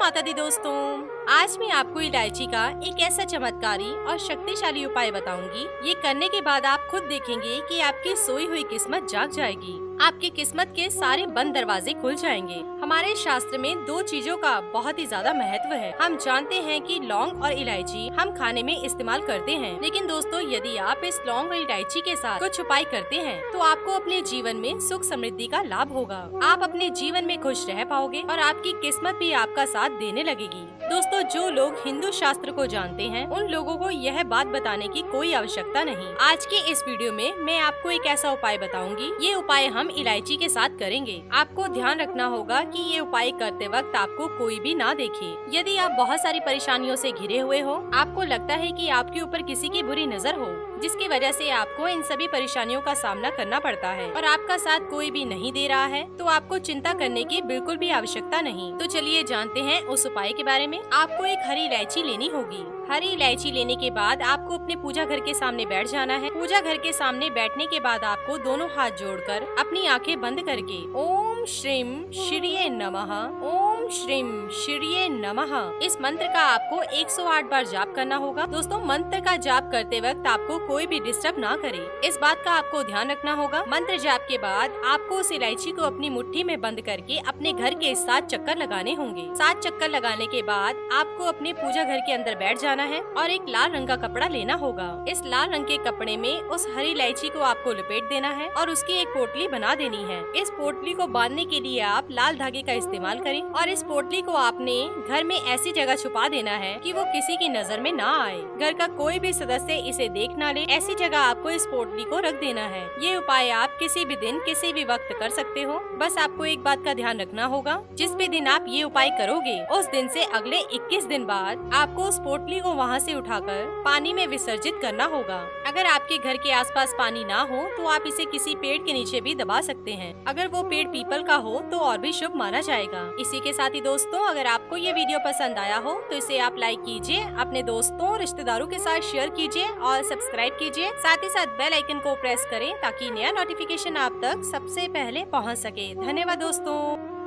माता दी दोस्तों, आज मैं आपको इलायची का एक ऐसा चमत्कारी और शक्तिशाली उपाय बताऊँगी। ये करने के बाद आप खुद देखेंगे कि आपकी सोई हुई किस्मत जाग जाएगी। आपकी किस्मत के सारे बंद दरवाजे खुल जाएँगे। हमारे शास्त्र में दो चीज़ों का बहुत ही ज़्यादा महत्व है। हम जानते हैं कि लौंग और इलायची हम खाने में इस्तेमाल करते हैं। लेकिन दोस्तों, यदि आप इस लौंग और इलायची के साथ कुछ उपाय करते हैं तो आपको अपने जीवन में सुख समृद्धि का लाभ होगा। आप अपने जीवन में खुश रह पाओगे और आपकी किस्मत भी आपका साथ देने लगेगी। दोस्तों, जो लोग हिंदू शास्त्र को जानते हैं, उन लोगों को यह बात बताने की कोई आवश्यकता नहीं। आज के इस वीडियो में मैं आपको एक ऐसा उपाय बताऊँगी। ये उपाय हम इलायची के साथ करेंगे। आपको ध्यान रखना होगा कि ये उपाय करते वक्त आपको कोई भी ना देखे। यदि आप बहुत सारी परेशानियों से घिरे हुए हो, आपको लगता है कि आपके ऊपर किसी की बुरी नज़र हो, जिसकी वजह से आपको इन सभी परेशानियों का सामना करना पड़ता है और आपका साथ कोई भी नहीं दे रहा है तो आपको चिंता करने की बिल्कुल भी आवश्यकता नहीं। तो चलिए जानते हैं उस उपाय के बारे में। आपको एक हरी इलायची लेनी होगी। हरी इलायची लेने के बाद आपको अपने पूजा घर के सामने बैठ जाना है। पूजा घर के सामने बैठने के बाद आपको दोनों हाथ जोड़कर अपनी आँखें बंद करके ओम श्रीम श्रीय नमः, ओम श्रीम श्रीय नमः। इस मंत्र का आपको 108 बार जाप करना होगा। दोस्तों, मंत्र का जाप करते वक्त आपको कोई भी डिस्टर्ब ना करे। इस बात का आपको ध्यान रखना होगा। मंत्र जाप के बाद आपको उस इलायची को अपनी मुट्ठी में बंद करके अपने घर के सात चक्कर लगाने होंगे। सात चक्कर लगाने के बाद आपको अपने पूजा घर के अंदर बैठ जाना है और एक लाल रंग का कपड़ा लेना होगा। इस लाल रंग के कपड़े में उस हरी इलायची को आपको लपेट देना है और उसकी एक पोटली बना देनी है। इस पोटली को बांधने के लिए आप लाल धागे का इस्तेमाल करें और इस पोटली को आपने घर में ऐसी जगह छुपा देना है कि वो किसी की नज़र में ना आए। घर का कोई भी सदस्य इसे देख ना ले, ऐसी जगह आपको इस पोटली को रख देना है। ये उपाय आप किसी भी दिन, किसी भी वक्त कर सकते हो। बस आपको एक बात का ध्यान रखना होगा, जिस भी दिन आप ये उपाय करोगे, उस दिन से अगले 21 दिन बाद आपको उस पोटली को वहाँ से उठाकर पानी में विसर्जित करना होगा। अगर आपके घर के आसपास पानी ना हो तो आप इसे किसी पेड़ के नीचे भी दबा सकते हैं। अगर वो पेड़ पीपल का हो तो और भी शुभ माना जाएगा। इसी के साथ ही दोस्तों, अगर आपको ये वीडियो पसंद आया हो तो इसे आप लाइक कीजिए, अपने दोस्तों रिश्तेदारों के साथ शेयर कीजिए और सब्सक्राइब कीजिए। साथ ही साथ बेल आइकन को प्रेस करें ताकि नया नोटिफिकेशन आप तक सबसे पहले पहुँच सके। धन्यवाद दोस्तों।